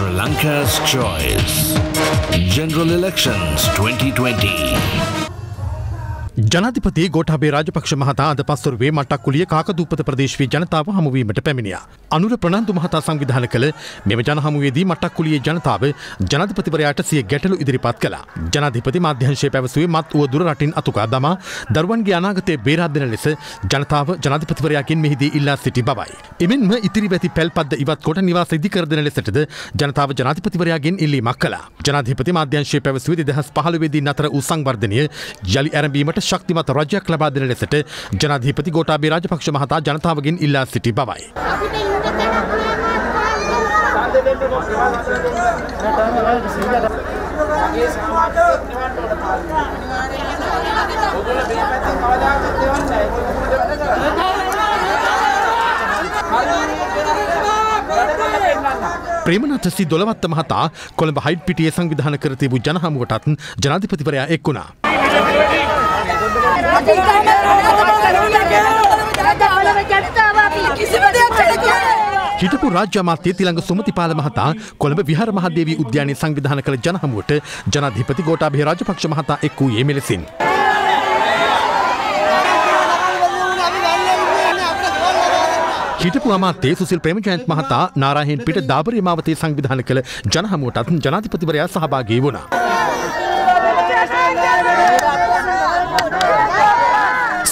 Sri Lanka's choice. General Elections 2020. ජනාධිපති ගෝටාබේ රාජපක්ෂ මහතා අද පස්සරුවේ මටක්කුලිය කාකදූපත ප්‍රදේශවී ජනතාව හමුවීමට පැමිණියා. අනුර ප්‍රනන්දු මහතා සංවිධාන කළ මෙම ජනහමුවේදී මටක්කුලියේ ජනතාව ජනාධිපතිවරයාට සිය ගැටලු ඉදිරිපත් කළා. ජනාධිපති මාධ්‍යංශය පැවසුවේ මත් වුව දුර රටින් අතුකා දමා දරුවන්ගේ අනාගතය බේරා දෙන ලෙස ජනතාව ජනාධිපතිවරයාගෙන් මෙහිදී ඉල්ලා සිටි බවයි. එමෙන්ම ඉතිරි වැති පැල්පද්ද ඉවත් කොට නිවාස ඉදි කර දෙන ලෙසටද ජනතාව ජනාධිපතිවරයාගෙන් ඉල්ලීමක් කළා. ජනාධිපති මාධ්‍යංශය පැවසුවේ දෙදහස් පහළවෙදී නතර වූ සංවර්ධනය යළි ඇරඹීමට ශක්තිමත් රජයක් ලබා දෙන ලෙසට ජනාධීපති ගෝටාබේ රාජපක්ෂ මහතා ජනතාවගෙන් ඉල්ලා සිටි බවයි. ප්‍රේමනත් සි දොළවත්ත මහතා කොළඹ හයිඩ් පිටිය සංවිධාන කර තිබූ ජනහමුවටත් ජනාධිපතිවරයා එක්වුණා. හිටපු රාජ්‍ය අමාත්‍ය තිළඟ සුමතිපාල මහතා කොළඹ විහාර මහදේවී උද්‍යානයේ සංවිධාන කළ ජනහමුවට ජනාධිපති ගෝඨාභය රාජපක්ෂ මහතා එක් වූයේ මෙලෙසින්. හිටපු අමාත්‍යයේ සුසිල් ප්‍රේමජයන්ත් මහතා නාරාහෙන් පිට දාබරේ මාවතේ සංවිධාන කළ ජනහමුවටත් ජනාධිපතිවරයා සහභාගී වුණා.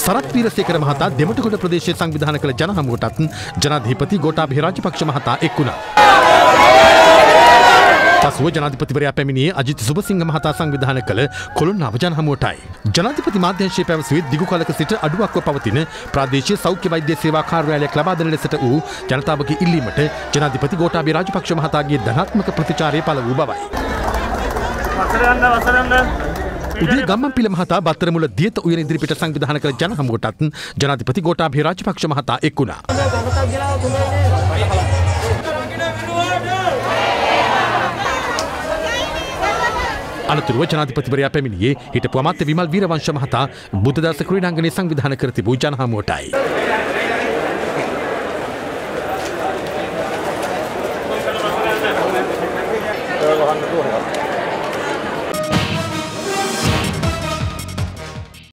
සරත් වීරසේකර මහතා දෙමටගොඩ ප්‍රදේශයේ සංවිධාන කළ ජනහමුවටත් ජනාධිපති ගෝඨාභය රාජපක්ෂ මහතා එක් වුණා. පසුව ජනාධිපතිවරයා පැමිණියේ අජිත් සුබසිංහ මහතා සංවිධාන කළ කොළුන්නාව ජනහමුවටයි. ජනාධිපති මාධ්‍යංශය පැවසුවේ දිගු කලක සිට අඩුවක්ව පවතින ප්‍රාදේශීය සෞඛ්‍ය වෛද්‍ය සේවා කාර්යාලයක් ලබා දෙන ලෙසට වූ ජනතාවගේ ඉල්ලීමට ජනාධිපති ගෝඨාභය රාජපක්ෂ මහතාගේ ධනාත්මක ප්‍රතිචාරය පළ වූ බවයි. වසරන්න වසරන්න උදේ ගම්මන්පිල මහතා බත්තරමුල දියත උයන ඉදිරිපිට සංවිධාන කළ ජනහමුවටත් ජනාධිපති ගෝඨාභය රාජපක්ෂ මහතා එක් වුණා. අනතුරුව ජනාධිපතිවරයා පැමිණියේ හිටපු අමාත්‍ය විමල් වීරවංශ මහතා බුද්ධදාස ක්‍රීඩාංගණයේ සංවිධාන කර තිබූ ජනහමුවටයි. වහන්න